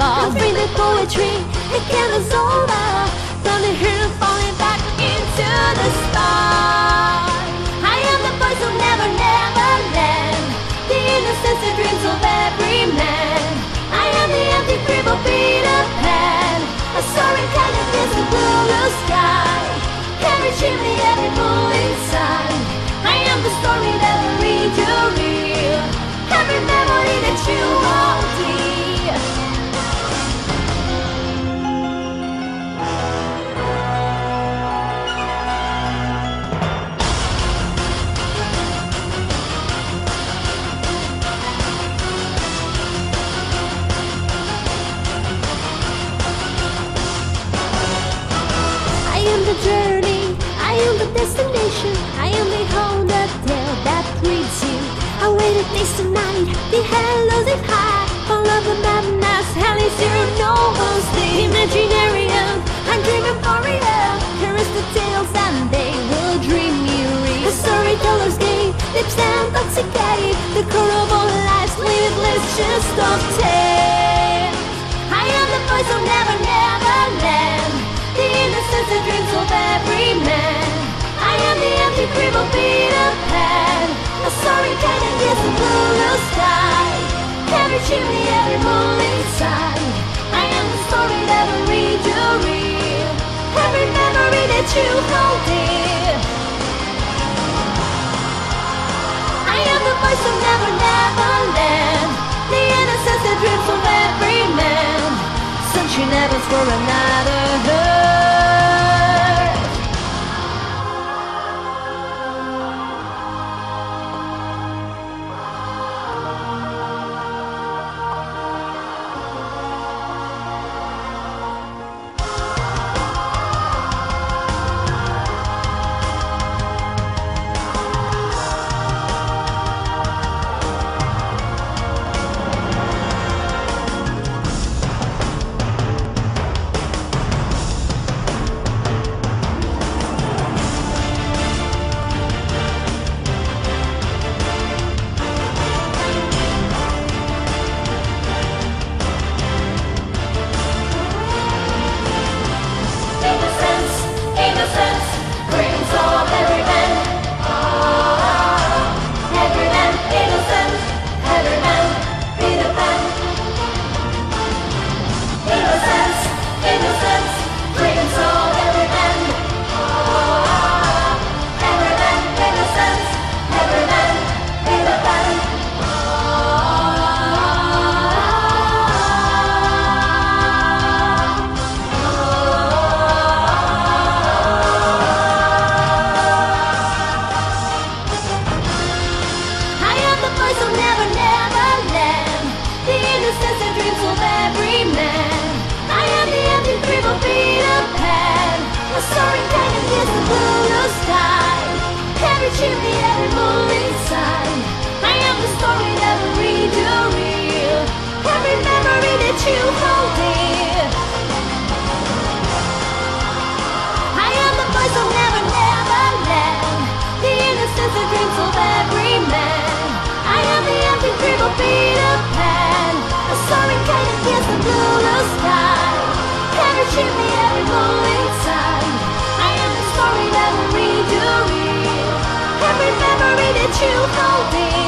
ball. Bring the poetry, it can over. Destination, I am the tale that leads you. I waited days tonight, the hellos if high. All of the madness, hell is zero, no one's the imaginarium. I'm dreaming for real. Here is the tales and they will dream you real. The storyteller's game, lips intoxicated. The core of all lives, limitless, just of tales. Of Peter Pan. A sorry kind of kiss the blue sky. Every chimney, every morning sun. I am the story that will read you real. Every memory that you hold dear. I am the voice of never, never land. The innocence and dreams of every man. Sunshine heavens for another soaring of kiss the blue sky. Every chimney, every morning you hold me.